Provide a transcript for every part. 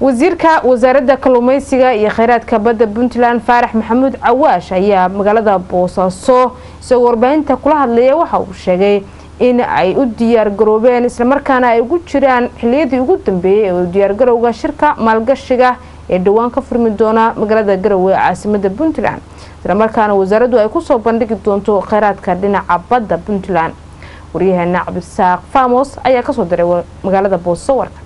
wasiirka wasaaradda kalluumeysiga iyo kheyraadka badda puntland faarax maxamuud cawaash ayaa magaalada boosaaso isagoo warbaahinta kula hadlaya waxa uu sheegay in ay u diyaar garoobeen islamarkaana ay ugu jiraan xiliyadii ugu dambeeyay ee diyaargarowga shirka maalgashiga ee dhowaan ka furmi doona magaalada garowe ee caasimada puntland. Islamarkaana wasaaraddu ay ku soo bandhigi doonto kheyraadka dhinaca badda puntland. Waryaheena cabdisaaq famos ayaa ka soo diray magaalada boosaaso warka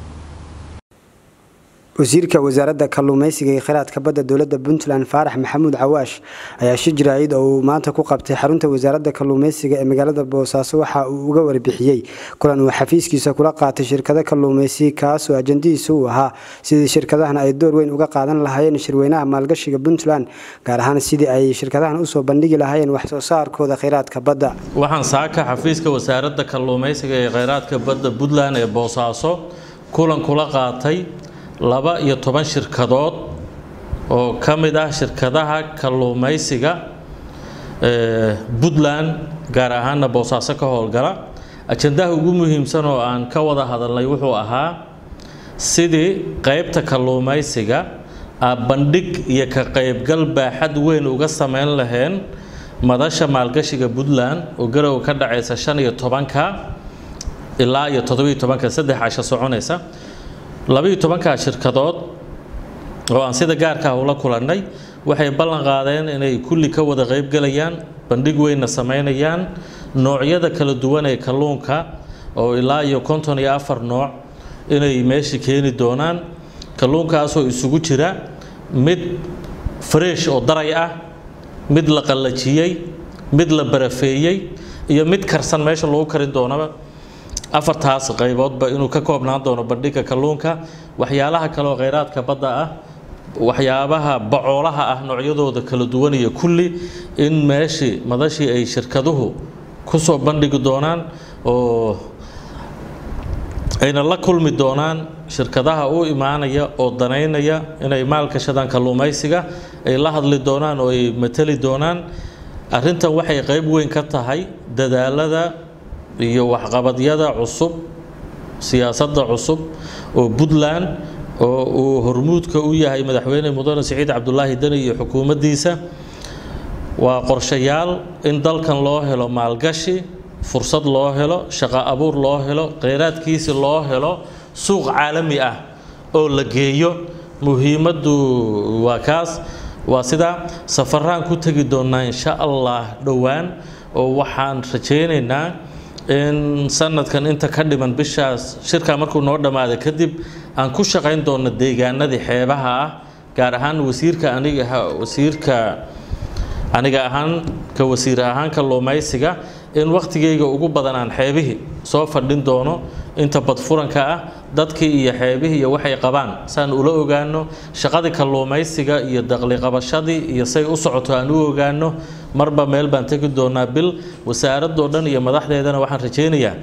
wasiirka wasaaradda kalluumeysiga iyo kheyraadka badda dowladda puntland faarax maxamuud cawaash ayaa shi jiraacid oo uu maanta ku qabtay xarunta wasaaradda kalluumeysiga ee magaalada boosaaso waxa uu uga warbixiyey. Kulan uu xafiiskiisa kula qaatay shirkado kalluumeysi kaasoo ajandihiisa uu ahaa sidii shirkadahan ay door weyn uga qaadan lahaayeen shirweynaha maalgashiga puntland gaar ahaan sidii ay shirkadahan u soo bandhigi lahaayeen waxsoo saarkooda kheyraadka badda. Waxaan saaka xafiiska wasaaradda kalluumeysiga ee kheyraadka badda puntland ee boosaaso kulan kula qaatay laba iyo toban shirkadood oo ka mid ah shirkadaha kalluumeysiga puntland gaar ahaana boosaaso ka howlgala ajandaha ugu muhiimsan oo aan ka wada hadalnay wuxuu ahaa sidii qeybta kalluumeysiga bandhig iyo ka qeybgal baaxad weyn uga sameyn laheen madasha maalgashiga puntland oo garow ka dhacaysa shan iyo tobanka ilaa iyo toddobiyo tobanka saddex casho soconaysa labaiyo tobankaa shirkadood oo aan sida gaarka ah ula kulannay waxay ballan qaadeen inay kulli ka wada qaybgelayaan bandhig weynna samaynayaan noocyada kala duwan ee kalluunka oo ilaa iyo konton iyo afar nooc inay meesha keeni doonaan. Kalluunkaasoo isugu jira mid fresh oo daray ah mid la qallajiyey mid la barafeeyey iyo mid karsan meesha lagu karin doonaba afartaas qayboodba inuu ka koobnaan doono bandhigga kalluunka. Waxyaalaha kaleoo kheyraadka badda ah waxyaabaha bacoolaha ah noocyadooda kala duwan iyo kulli in meeshii madashii ay shirkaduhu ku soo bandhigi doonaan oo ayna la kulmi doonaan shirkadaha u imaanaya oo danaynaya inay maalgashadaan kalluumeysiga ay la hadli doonaan oo ay matali doonaan. Arrintan waxay qayb weyn ka tahay dadaalada iyo waxqabadyada cusub siyaasadda cusub oo puntland oo uu hormuudka u yahay madaxweyne mudane siciid cabdulaahi deni iyo xukuumaddiisa waa qorshayaal in dalkan loo helo maalgashi fursad loo helo shaqo abuur loo helo kheyraadkiisi loo helo suuq caalami ah oo la geeyo. Muhiimaddu waa kaas. Waa sidaa safaraan ku tegi doonaa insha allah dhowaan oo waxaan rajaynaynaa in sanadkan inta ka dhiman bishaas shirkaa markuu noo dhammaaday kadib aan ku shaqayn doono deegaanadii xeebaha ah gaar ahaan wasiirka aniga wasiirka aniga ahaan ka wasiir ahaan kalluumeysiga in wakhtigayga ugu badan aan xeebihii soo fadhin doono inta badfuranka ah dadkii iyo xeebihii iyo waxay qabaan. Saan ula ogaano shaqadii kalluumeysiga iyo daqliqabashadii iyo say u socoto aan u ogaano marba meel baan tegi doonaa bil wasaaradoo dhan iyo madaxdeedana waxaan rajaynayaa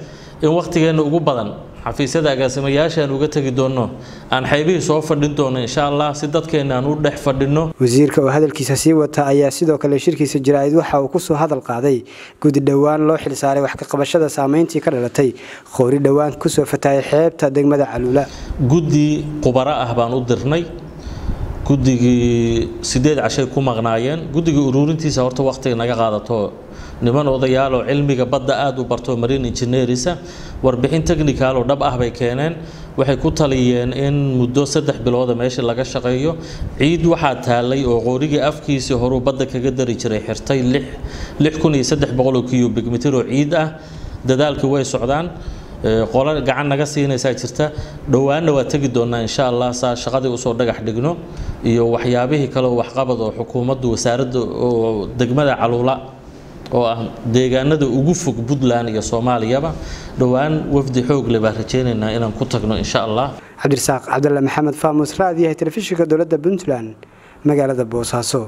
in wakhtigeenna ugu badan xafiisyada agaasimayaasha aan uga tegi doonno. Aan xeybihii soo fadhin doono insha allah si dadkeena aan u dhex fadhinno. Wasiirka oo hadalkiisa sii wata ayaa sidoo kale shirkiisa jaraa'id waxa uu ku soo hadal qaaday. Gudi dhowaan loo xilsaaray wax ka qabashada saameyntii ka dhalatay. Qoori dhowaan ku soo fatahay xeebta degmada caluula guddi qubaro ah baan u dirnay guddigii sideed cashay ku maqnaayeen. Guddigii uruurintiisa horta wakhtiga naga qaadato. Niman odayaaloo cilmiga badda aada u barto marine engineerisa warbixin technical oo dhab ah bay keeneen. Waxay ku taliyeen in muddo saddex bilooda meesha laga shaqeeyo. Ciid waxaa taalay oo qoorigii afkiisii horuu badda kaga dari jiray xirtay lix kun iyo saddex boqoloo cubic mitir oo ciid ah. Dadaalkii way socdaan qolo gacan naga siinaysaa jirta. Dhowaanna waa tegi doonaa insha allah saa shaqadii u soo dhagax dhigno iyo waxyaabihii kale waxqabad oo xukuumaddu wasaaradda oo degmada caluula oo ah deegaanada ugu fog puntland iyo soomaaliyaba dhowaan wafdi xoog le baan rajaynaynaa inaan ku tagno insha allah cabdirasaaq cabdalla maxamed faamus raadiyahay telefishinka dowladda puntland magaalada boosaaso